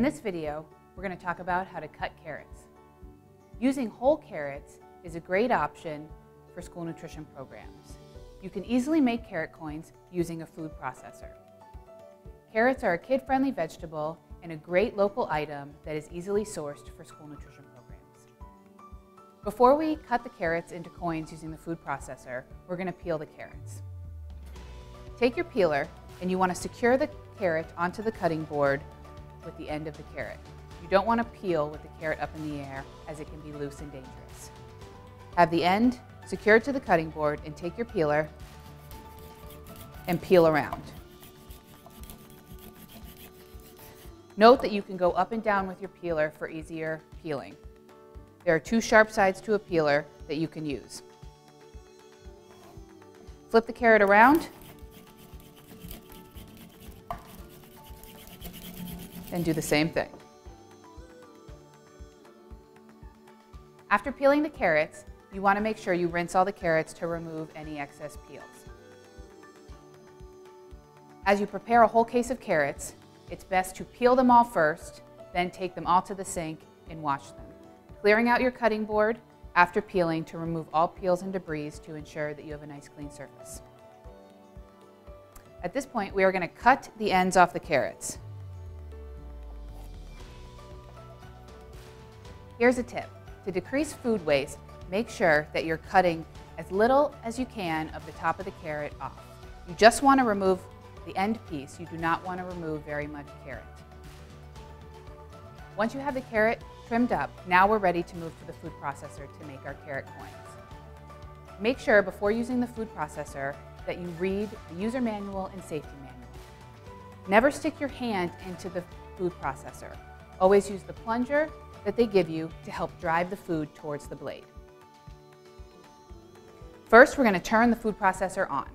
In this video, we're going to talk about how to cut carrots. Using whole carrots is a great option for school nutrition programs. You can easily make carrot coins using a food processor. Carrots are a kid-friendly vegetable and a great local item that is easily sourced for school nutrition programs. Before we cut the carrots into coins using the food processor, we're going to peel the carrots. Take your peeler and you want to secure the carrot onto the cutting board with the end of the carrot. You don't want to peel with the carrot up in the air as it can be loose and dangerous. Have the end secured to the cutting board and take your peeler and peel around. Note that you can go up and down with your peeler for easier peeling. There are two sharp sides to a peeler that you can use. Flip the carrot around and do the same thing. After peeling the carrots, you want to make sure you rinse all the carrots to remove any excess peels. As you prepare a whole case of carrots, it's best to peel them all first, then take them all to the sink and wash them. Clearing out your cutting board after peeling to remove all peels and debris to ensure that you have a nice clean surface. At this point, we are going to cut the ends off the carrots. Here's a tip. To decrease food waste, make sure that you're cutting as little as you can of the top of the carrot off. You just want to remove the end piece. You do not want to remove very much carrot. Once you have the carrot trimmed up, now we're ready to move to the food processor to make our carrot coins. Make sure before using the food processor that you read the user manual and safety manual. Never stick your hand into the food processor. Always use the plunger that they give you to help drive the food towards the blade. First, we're going to turn the food processor on.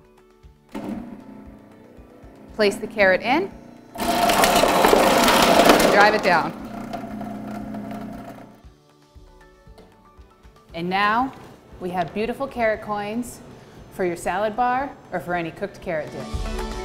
Place the carrot in, drive it down. And now we have beautiful carrot coins for your salad bar or for any cooked carrot dish.